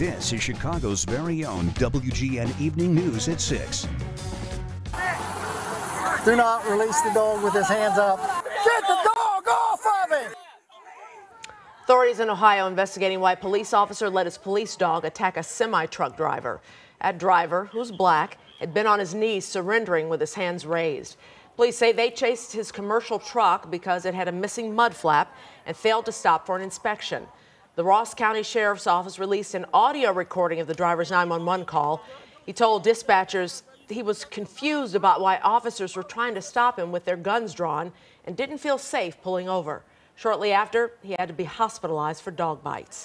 This is Chicago's very own WGN Evening News at 6. Do not release the dog with his hands up. Get the dog off of him! Authorities in Ohio investigating why a police officer let his police dog attack a semi truck driver. That driver, who's black, had been on his knees surrendering with his hands raised. Police say they chased his commercial truck because it had a missing mud flap and failed to stop for an inspection. The Ross County Sheriff's Office released an audio recording of the driver's 911 call. He told dispatchers he was confused about why officers were trying to stop him with their guns drawn and didn't feel safe pulling over. Shortly after, he had to be hospitalized for dog bites.